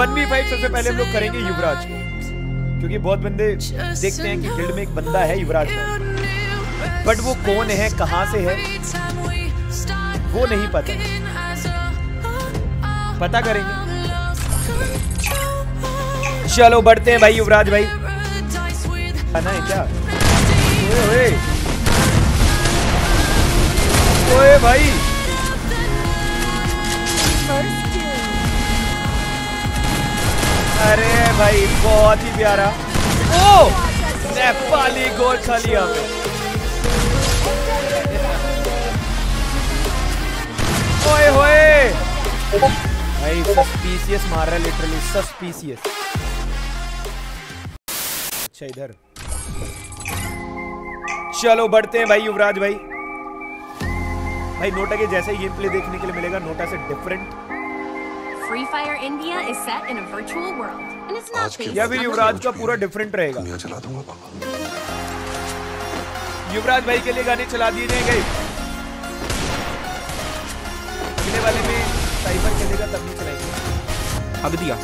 One V five सबसे पहले हम लोग करेंगे युवराज को। क्योंकि बहुत बंदे देखते हैं कि गिल्ड में एक बंदा है युवराज बट वो कौन है कहाँ से है वो नहीं पता। पता करेंगे। चलो बढ़ते हैं भाई युवराज भाई। आना है क्या? ओए ओए ओए भाई अरे भाई, बहुत ही प्यारा। ओ, नेपाली गोल खा लिया ओए, होए। भाई सस्पीशियस मार रहा है लिटरली सस्पीशियस अच्छा इधर। चलो, बढ़ते हैं भाई, युवराज भाई। भाई, नोटा के जैसे ही गेम प्ले देखने के लिए मिलेगा, नोटा से different Free Fire India is set in a virtual world, and it's not based या on युवराज का पूरा डिफरेंट रहेगा। मैं चला दूँगा पापा। युवराज भाई के लिए गाने चला दिए जाएँगे। अगले वाले में साइबर खेलेगा तब भी चलाएँगे। अब दिया।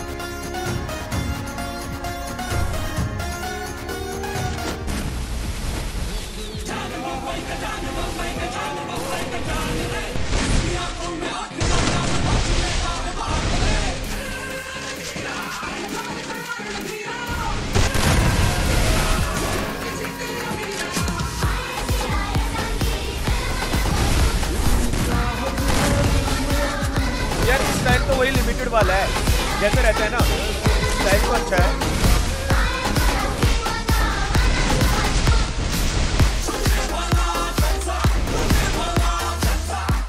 वही लिमिटेड वाला है। जैसे रहता है ना स्टाइल तो अच्छा है।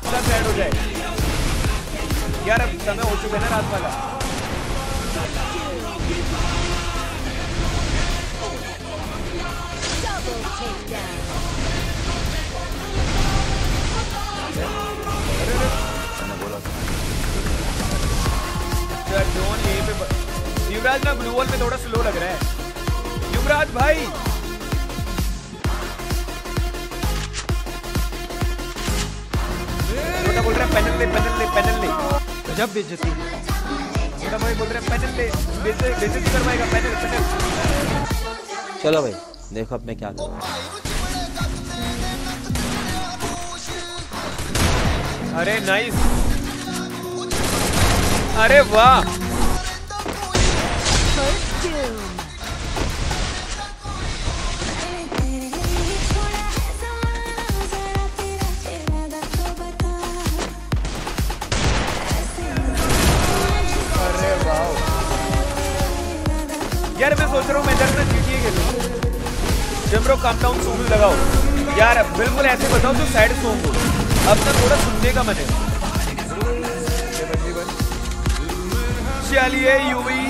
सब हो जाए। यार, अब समय हो चुका है ना रात वाला। यार यहीं पे युवराज ना ब्लू वॉल में थोड़ा स्लो लग रहा है। युवराज भाई। छोटा बोल रहा है पैनल ले पैनल ले पैनल ले गजब बेइज्जती। छोटा भाई बोल रहा है पैनल ले बेइज्जती करवाएगा पैनल पैनल चलो भाई देखो अब मैं क्या करूँ। अरे नाइस अरे वाह। यार, मैं सोच रहा हूँ, मैं इधर ना जीटीए खेलूँ। जमरो काम डाउन सॉन्ग लगाओ। यार, बिल्कुल ऐसे बताओ जो सैड सॉन्ग हो। अब तक थोड़ा सुनने का मन है। चलिए Yuvi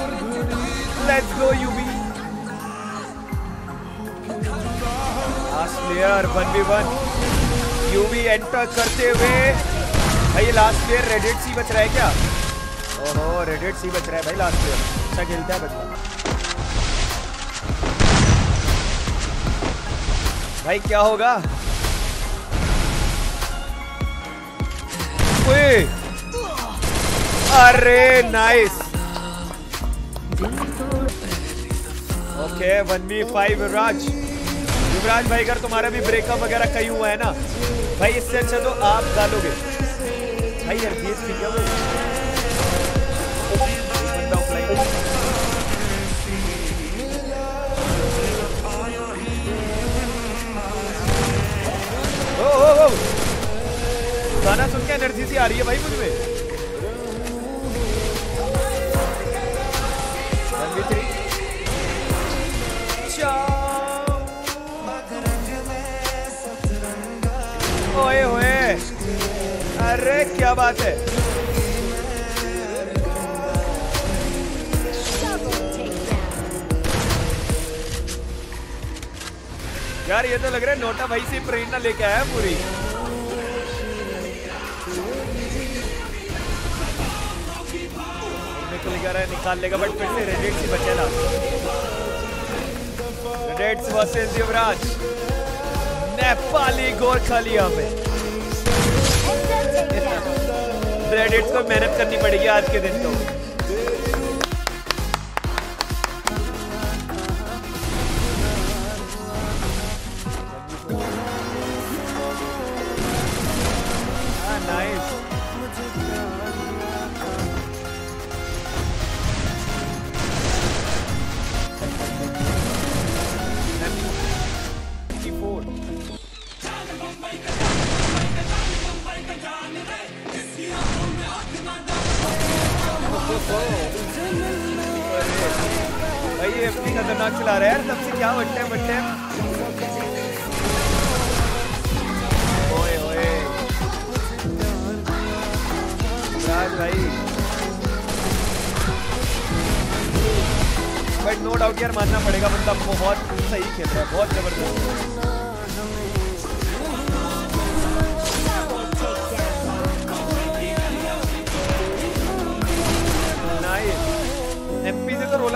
let's go Yuvi last player one B one Yuvi enter करते हुए भाई लास्ट प्लेयर रेडिट सी बच रहा है क्या? ओहो रेडिट सी बच रहा है भाई लास्ट प्लेयर अच्छा खेलता है बच्चा। भाई क्या होगा? अरे nice okay one B five Yuvraj Yuvraj भाई अगर तुम्हारा भी ब्रेकअप वगैरह कहीं हुआ है ना, भाई इससे अच्छा तो आप डालोगे। भाई यार गेस ठीक है? गाना सुन के एनर्जी सी आ रही है भाई मुझमें। अरे क्या बात है? यार, ये तो लग रहा है नोटा भाई से प्रेरणा लेके आया पूरी। निकल गया रहा है निकाल लेगा बट फिर से रेडेट्स ही बचे ना रेडेट्स वर्सेस युवराज। नेपाली गोरखा लिया में रेडेट्स को मेहनत करनी पड़ेगी आज के दिन तो। ये एफपी खतरनाक चला रहा है यार तब से क्या बट्टे बट्टे ओए ओए। राज भाई। बट नो डाउट यार, मानना पड़ेगा बंदा बहुत सही खेल रहा है, बहुत ज़बरदस्त।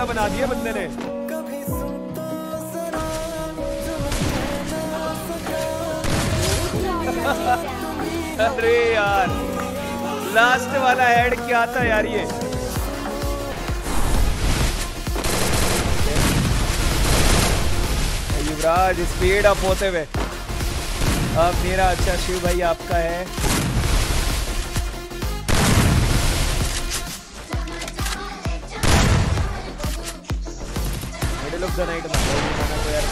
रोला बना दिया बंदे ने। अरे यार लास्ट वाला हेड क्या था यार ये? युवराज स्पीड अप होते हुए। अब मेरा अच्छा शिव भाई आपका है। ऑफ़ द नाइट तो यार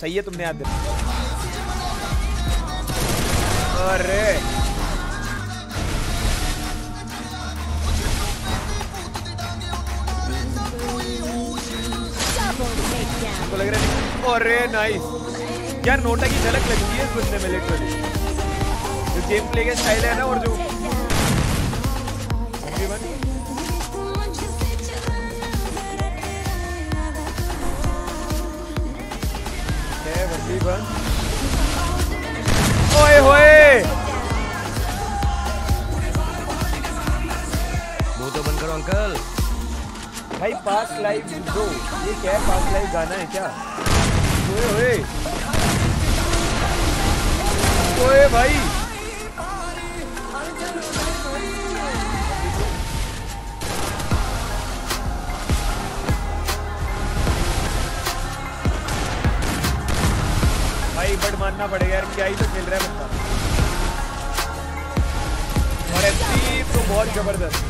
सही है तुमने याद अरे। तो लग रहा है अरे नाइस यार, नोटा की झलक लगती है इस बंदे में लिटरली जो गेम प्ले का स्टाइल है ना, और जो ओए होए मुँह तो बंद करो अंकल। भाई पास लाइव दो। ये क्या है पास लाइव गाना है क्या? ओए भाई। पड़ेगा यार, क्या ही तो खेल रहा है बंदा। और एसपी तो बहुत ज़बरदस्त।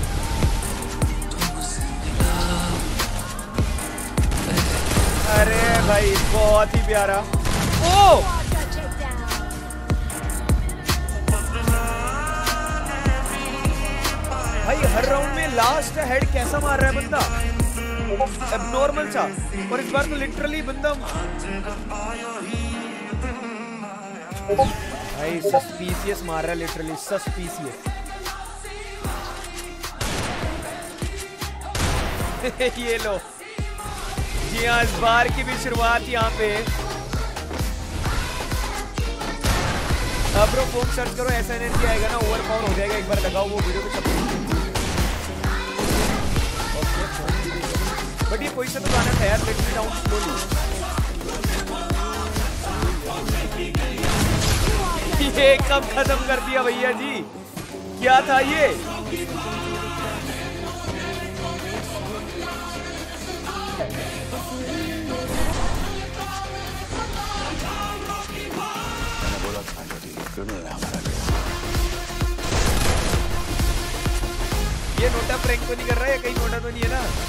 अरे भाई, बहुत ही प्यारा। ओ! भाई, हर राउंड में लास्ट हेड कैसा मार रहा है बंदा? नॉर्मल सा। और इस बार तो लिटरली बंदा भाई सस्पीसियस मार रहा है लिटरली सस्पीसियस ये लो। जी हाँ इस बार की भी शुरुआत यहाँ पे। अब ब्रो फ़ोन सर्च करो ऐसा एनर्जी आएगा ना ओवर पावर हो जाएगा, एक बार लगाओ वो वीडियो को बट ये सा तो गाना था यार लेट मी डाउन स्लोली ये कब खत्म कर दिया भैया जी। क्या था ये? ये नोटा प्रैंक तो नहीं कर रहा है कहीं नोटा तो नहीं है ना?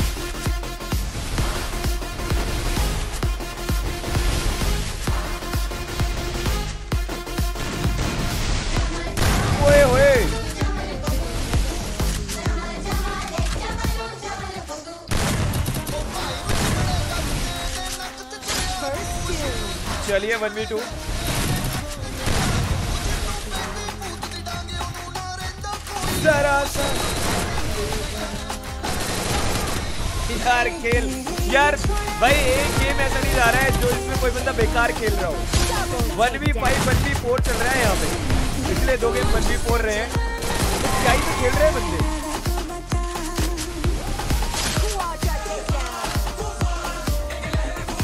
चलिए वन बी टू यार, खेल। यार, भाई, एक गेम ऐसा नहीं जा रहा है जो इसमें कोई बंदा बेकार खेल रहा हो। One B five one B four चल रहा है यहाँ पे। पिछले दो गेम वन बी फोर रहे हैं। क्या ही तो खेल रहे हैं बंदे।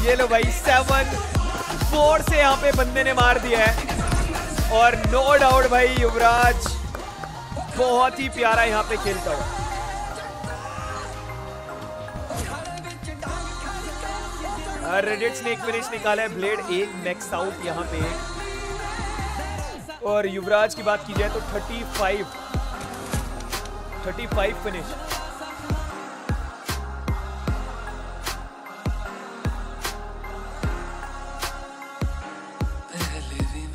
ये लो भाई सेवन फोर से यहाँ पे बंदे ने मार दिया है। और नो डाउट भाई युवराज, बहुत ही प्यारा यहाँ पे खेलता हुआ। रेडिट्स ने एक फिनिश निकाला है ब्लेड एक मैक्स आउट यहाँ पे। और युवराज की बात की जाए तो 35 35 फिनिश